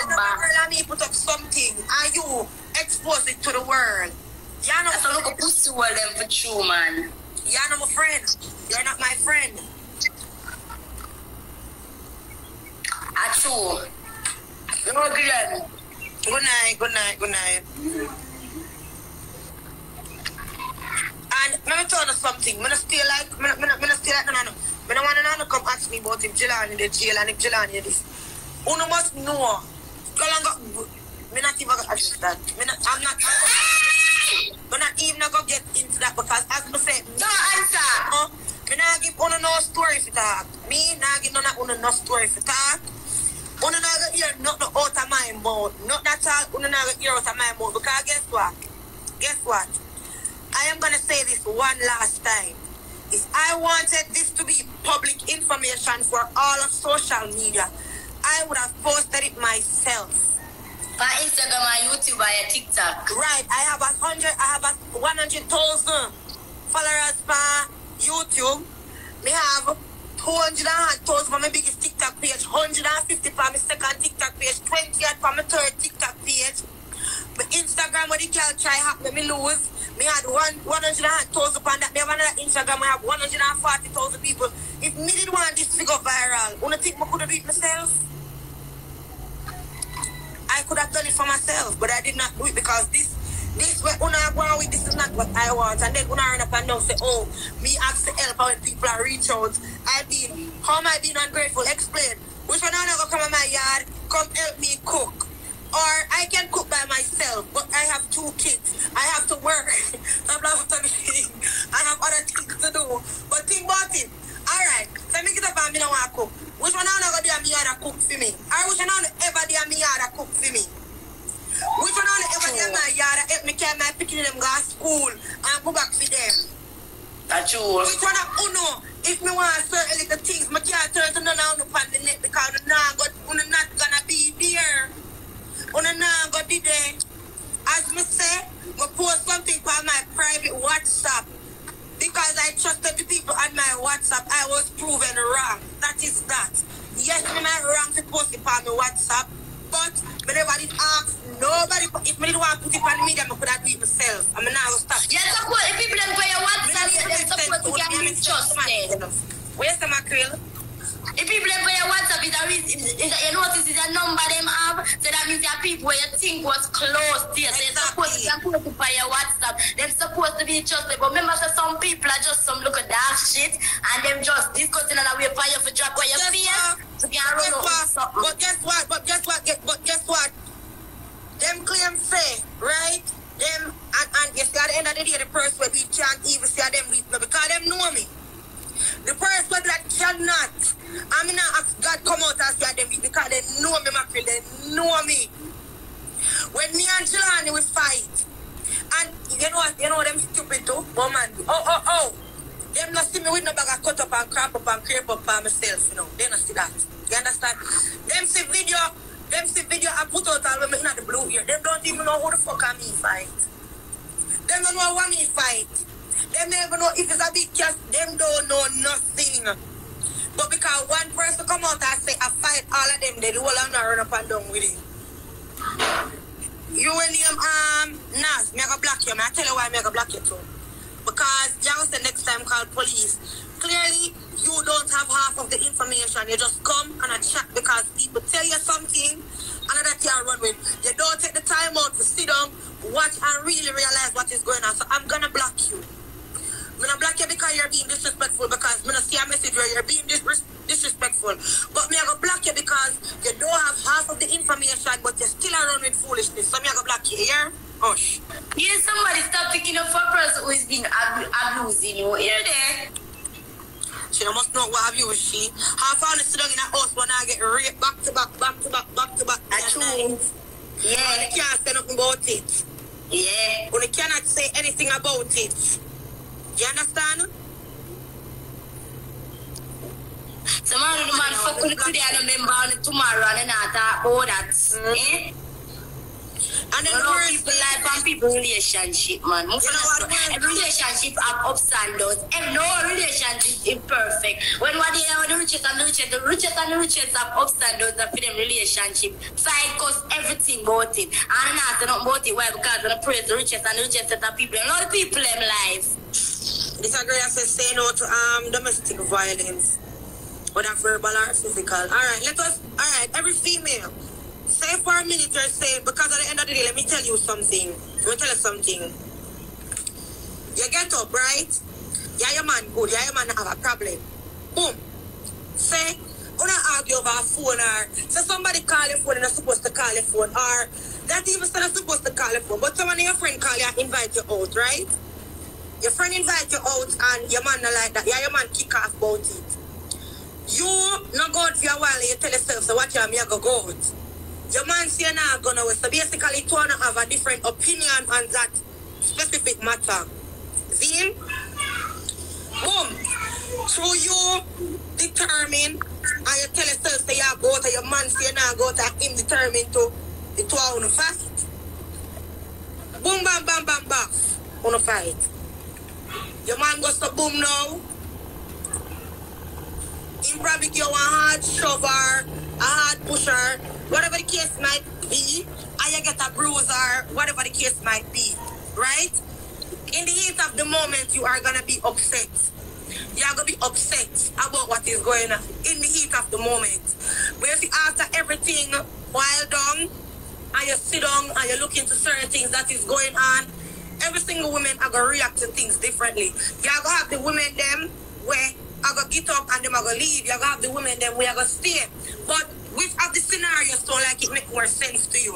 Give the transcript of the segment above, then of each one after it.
number. girl and me put up something and you expose it to the world. You're not, That's a look pussy well them for true, man. you're not my friend. You're not my friend. A true. You know, Glenn. Good night, good night, good night. And let me tell you something. Me not still like, me not, me not, me not still like, no, no, no. Me not want to come ask me about if Jelani in the jail and if Jelani this. Uno must know. Girl, I'm got, me not even gonna ask that. Me not, I'm not, me not even gonna get into that because as me say, Don't answer. uh, me not give uno no story for talk. Me not give none of no story for talk. Uno not gonna hear nothing out of my mouth. Not that all uno not gonna hear out of my mouth because guess what? Guess what? I am gonna say this one last time. If I wanted this to be public information for all of social media, I would have posted it myself. For Instagram and YouTube and TikTok. Right, I have a hundred, I have a one hundred thousand followers for YouTube. Me have two hundred thousand for my biggest TikTok page, hundred and fifty for my second TikTok page, twenty for my third TikTok page. My Instagram where the girl try happen me lose. Me had one one hundred thousand upon that. Me have another Instagram. I have one hundred and forty thousand people. If me did want this to go viral, wanna think I could have do it myself? Could have done it for myself, but I did not do it because this this what una want with this is not what I want. And then una run up and down say, oh, me ask the help when people are reach out. I been how am I being ungrateful? Explain. Which one I gonna come in my yard, come help me cook. Or I can cook by myself, but I have two kids. I have to work. I'm. I have other things to do. But think about it. Alright, so me get up and want to cook. School and go back for them? That's true. Which one of uno, if me want certain little things, me can't turn to none of on the net because uno not, go, uno not gonna be there. Uno not gonna be there. As me say, me post something on my private WhatsApp. Because I trusted the people on my WhatsApp, I was proven wrong. That is that. Yes, me not wrong to post it on my WhatsApp, but me never did ask nobody. If me didn't want to put it on the media, I could have do it myself. I'm not gonna stop. Yes, suppose if people them play your WhatsApp, then suppose you can be trusted. Where's the mackerel? If people play your WhatsApp, is a reason, you notice is a number them have, so that means there are people where you think was close to you. So you're supposed to by your WhatsApp. They're supposed to be trusted. But remember, so some people are just some look at that shit, and them just discussing and for you for drop on your face. So you can run out something. And crap up and creep up by myself, you know. They don't see that. You understand? Them see video, them see video I put out all me in the blue here. Them don't even know who the fuck I me fight. Them don't know what me fight. Them never know if it's a big cast. Them don't know nothing. But because one person come out and say I fight all of them, they do all of run up and down with it. You and him, um, Nas, me I go block you. Me I tell you why me I go block you too. Because you was the next time call police. Don't have half of the information. You just come and a chat because people tell you something and that you run with. You don't take the time out to sit down, watch and really realize what is going on. So I'm gonna block you. I'm gonna block you because you're being disrespectful because I'm gonna see a message where you're being dis- disrespectful. But me I gonna block you because you don't have half of the information but you're still around with foolishness. So me I gonna block you here. Hush. Yeah, somebody stop picking up for a person who is being ab- abusing you. Hear there? She must know what have you with she. Half hour sit down in a house when I get raped back to back, back to back, back to back. That's true. Yeah, You can't say nothing about it. yeah. You cannot say anything about it. You understand? Tomorrow the man fuck with today and remember tomorrow and then I talk about that. Mm. Eh? And then the people life and people relationship, man. You know what every relationship have ups and downs. And no relationship is imperfect. When what they are the richest and the richest, the richest and the richest have ups and downs and for them relationship. Fight cause everything about it. And not not about it. Why? Because when I praise the richest and the richest set of people. And all the people them life. Disagree and say say no to um domestic violence, whether verbal or physical. All right, let us. All right, every female, say for a minute or say because at the end of the day, let me tell you something. Let me tell you something. You get up, right? Yeah, your man good. Yeah, your man have a problem. Boom. Say, wanna argue over a phone or say somebody call your phone and not supposed to call your phone or that even still not supposed to call your phone, but someone your friend call you invite you out, right? Your friend invite you out and your man like that. Yeah, your man kick off about it. You not go out for a while and you tell yourself, so what you are me I go go out. Your man say nah gonna away. So basically two wanna have a different opinion on that specific matter. Zin? Boom. So you determine and you tell yourself say you go and your man say nah go and him determined to the two on the fight. Boom bam bam bam bam on the fight. Your man goes to boom now. Him probably give you a hard shove or a hard pusher, whatever the case might be, you get a bruise or whatever the case might be, right? In the heat of the moment, you are gonna be upset. You are gonna be upset about what is going on in the heat of the moment. But if you after everything while down, and you sit down and you look into certain things that is going on, every single woman are gonna react to things differently. You are gonna have the women them where I gonna get up and them are gonna leave. You are gonna have the women them where I gonna stay. But which of the scenarios so like it make more sense to you?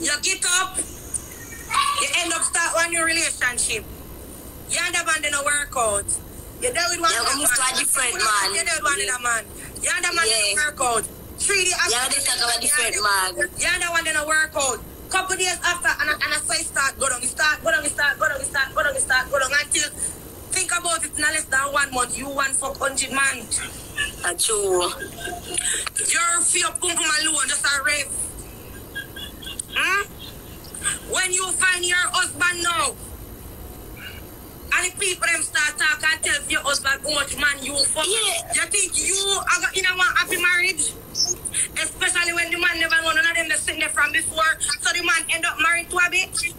You get up, you end up start one new relationship. You end up then a workout. You're there with one You other move to a different man. You're there with one other man. You end up Yeah. a workout. Three days You have to talk about different man. you that one then a workout. Couple days after, and I, and I say start, go down, start, go down, start, go down, start, go down, start, go down, until think about it in less than one month, you one fuck hundred man. That's true. Your fear pum pum alone, just a rave. Hmm? When you find your husband now, and the people them start talk and tell your husband how much man you fuck. Yeah. You think you are in a one happy marriage? Especially when the man never know none of them that sitting there from before. So the man end up married to a bitch.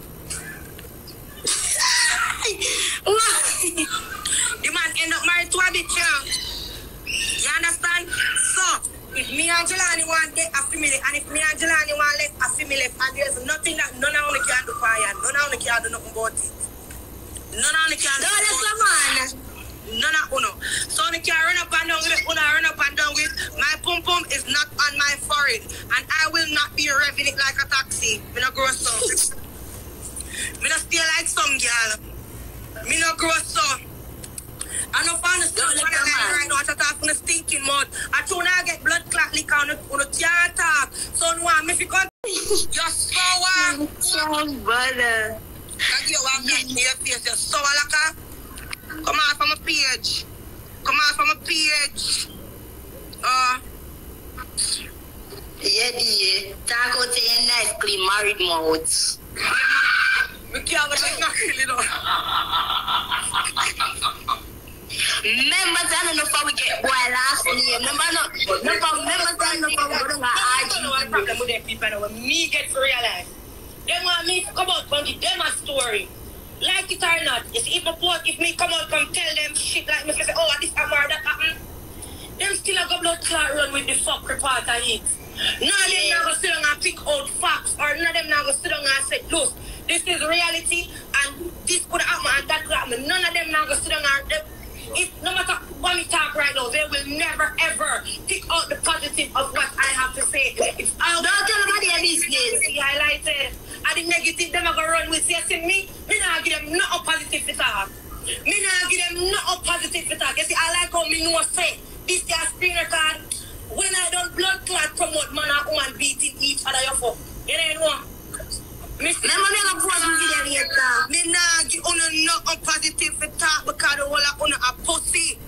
The man end up married to a bitch, know. You understand? So, if me and Jelani want get a family, and if me and Jelani want let a family, and there's nothing that none of them can do for you, none of them can do nothing about it. None of them can do No, nothing about it. None of uno. So I can run up and down with uno run up and down with my pum pum is not on my forehead and I will not be revving it like a taxi. Me not grow so. me not stay like some girl. Me not grow so. I don't find the stuff what I like right now. I just talk from the stinking mouth. I tune I get blood clot lick on the on the can't talk. So no one if you come you're sour. So brother. I you guy in your face, you're sour like Come out from a page. Come out from a page. Uh, Yeah, yeah. Talk out to your nice, clean, married mouth. we can't have a not really though. Remember, tell enough how we get boy last name. Remember, no, remember, remember, tell enough how we go to the I don't know what the RG. problem with them people now. When me get to realize, them want me to come out from the them a story. Like it or not, if a post, if me come out come tell them shit like me say, oh this or that happened, them still a go blood clot run with the fuck report and it. None of them now go sit down and pick out facts or none of them now go sit down and say, look, this is reality and this could happen and that could happen. None of them now go sit down and if no matter what we talk right now, they will never ever pick out the positive of what I have to say. It's all Don't tell nobody your business. see highlighted. And the negative them are gonna run with. You see me? Me not give them no positive to talk. Me not give them no positive to talk. You see, I like how me know say this their screen record. When I don't blood clot promote man and woman beating each other you fuck. You know. Me see- Remember, me have a post with video later. me nah give una nothing positive to talk because the whole una a pussy.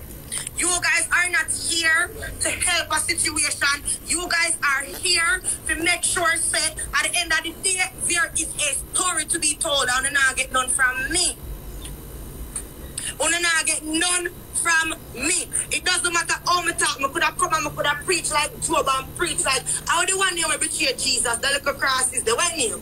You guys are not here to help a situation. You guys are here to make sure say at the end of the day, there is a story to be told and not get none from me. Una not get none from me. It doesn't matter how me talk, me could have come and me could have preached like Job and preach like I the one name we betray Jesus, the little cross is the one name.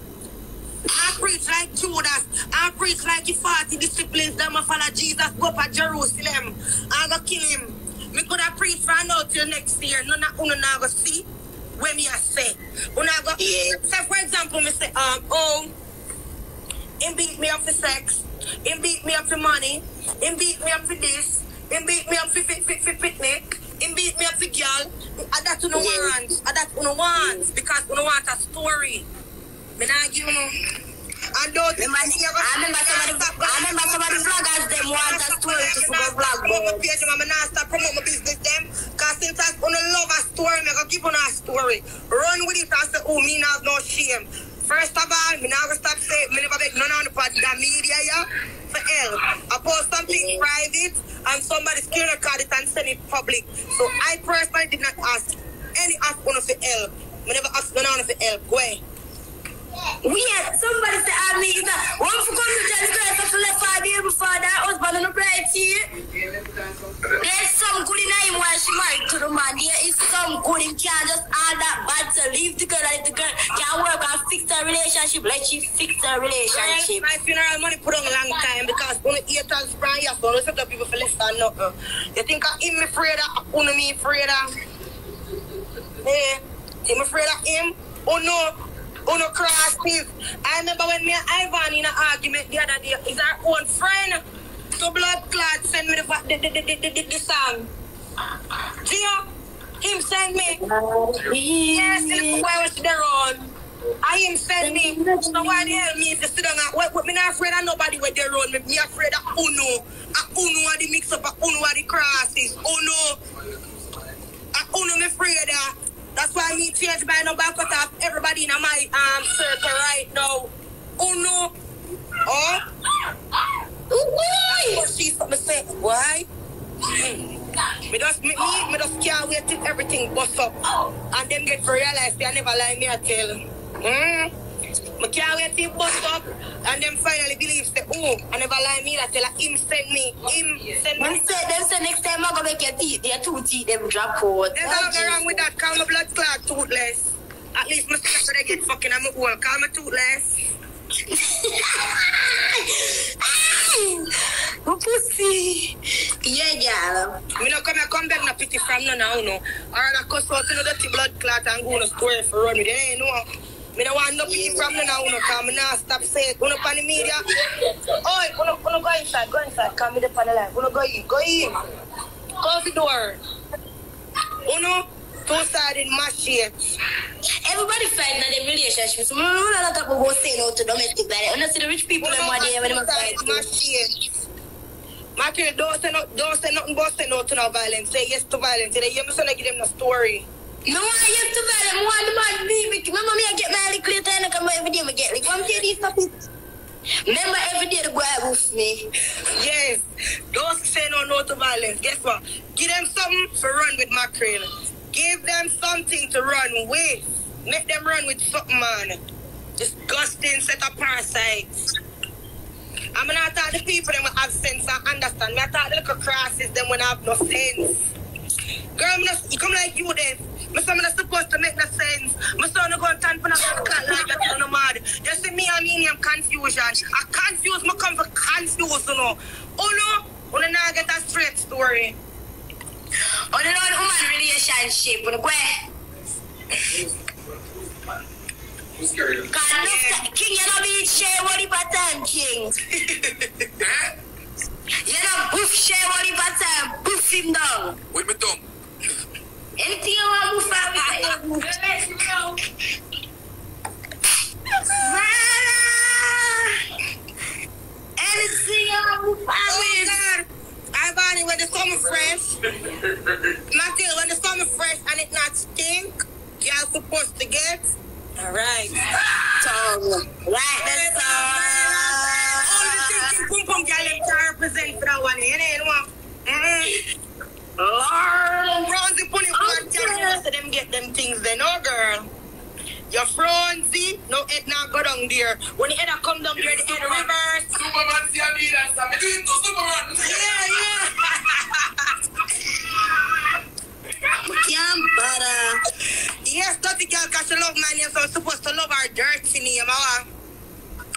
I preach like Judas. I preach like he 40 disciplines them follow Jesus go for Jerusalem. I go kill him. Me could have preached for now till next year. None of una not go see where me I say. Una go Yeah. so for example, me say, um, oh, him beat me up for sex. Him beat me up for money. Him beat me up for this. Him beat me up for fit, fit, fit, picnic. Him beat me up for girl. And that you no want. And that you no want. Because you no want a story. Me not give you no. And those Remember, I remember some of the, I remember some of the vloggers them want a story to go vlog, but page, I'm not stop promote my business them. Cause since I wanna love a story, me go give you a story. Run with it and say, oh, me not no shame. First of all, me not gonna stop saying, me never beg none of the pod- the media, yeah, for help. I post something private and somebody screen record it and send it public. So I personally did not ask any ask one for help. Me never ask none of for help. Go ahead. We had somebody say, I mean, that one for come to John Christ for left five years before that husband on the bright here. There's some good in him while she married to the man. There is some good in can't just all that bad to leave the girl and the girl can work and fix her relationship like she fixed her relationship. my funeral money put on a long time because when you eat and spray your son, you set up people for less than nothing. You think I him afraid of, me afraid of? Yeah, eh, him afraid of him? Oh, Uno, uno cross his. I remember when me and Ivan in an argument the other day, is our own friend. So blood clot send me the, the, the, the, the, the, the song. Gio, him send me. Yes, where was there on. I him send me. So why the hell me to sit down and what, me not afraid of nobody where they run me. Me afraid of Uno. A Uno are the mix up of Uno are the crosses. Uno. A Uno me afraid of. That's why me change my number cut off everybody in my um circle right now. Uno. Oh. What she me say? Why? Me just me, me, me just can't wait till everything bust up. And then get to realize they never lie me a tell. Mm. Me can't wait till bust up. And them finally believe say, oh, I never lie me that tell him send me. Him send Them me. say, them say next time I'm gonna make your teeth, their two teeth, them drop out. There's nothing wrong with that. Call my blood clot toothless. At least my sister they get fucking I'm old. Call me toothless. Oh, pussy. Yeah, girl. Me no come here, come back no pity from no now, no. Or I cuss out to no dirty blood clot and go no square for run with it. Ain't no. Me no want no pity from no now, no. Cause me not stop saying, uno pan the media. Oi, uno, uno go inside, go inside. Call me the pan the line. Uno go in, go in. Close the door. Uno, two-sided machete. Everybody fight in their relationships. We don't know that about say no to domestic that. You know, see the rich people them one day when they fight. Machete. Machete, don't say, no, don't say nothing but say no to no violence. Say yes to violence. They hear me so they give them the story. No one used to buy them one the man beat me. Remember me I get my lick later and I come every day I get like one day these it. Remember every day the boy with me. Yes. Don't say no no to violence. Guess what? Give them something to run with mackerel. Give them something to run with. Make them run with something, man. Disgusting set of parasites. I'm not talk the people will have sense and understand. Me I talk the little crosses them when I have no sense. Girl, me not, you come like you then. My son not supposed to make no sense. My son no go and turn for no cat like that on the mad. You see me and me am confusion. I confuse me come for confuse, you know. Oh no, when I get a straight story. On the non woman relationship when where Who's scared of God look King you know be share what the pattern King. You know boof share what the pattern boof him down. With my thumb. Anything you want boof out Oh with. God. Ivani, when the summer fresh, Matthew, when the summer fresh and it not stink, y'all supposed to get. All right. Tongue. Right All the pum pum girl them can represent for that one. You know what? Mm-hmm. Lord. Get them things then, no girl. You're fronzy, no head not go down there. When the header come down there, the head reverse. Superman see a need and say, do it to Superman. Yeah, yeah. Can't bother. yes, dirty girl, cause she love my name, so I'm supposed to love her dirty name, ah.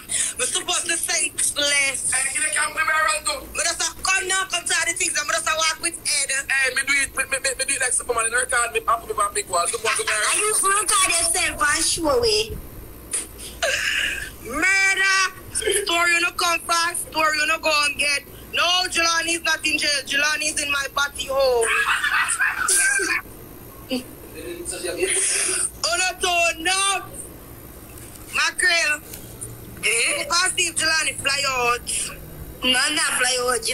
I'm supposed to senseless. Give the camp me around too. But just a come now, come to the things, I'm me, I put me on big wall. Superman to I used to record yourself and show it. Murder! Story you no come fast, story you no go and get. No, Jelani is not in jail. Jelani is in my party home. Oh no. Mackerel. Eh? If Jelani fly out. No, not fly out.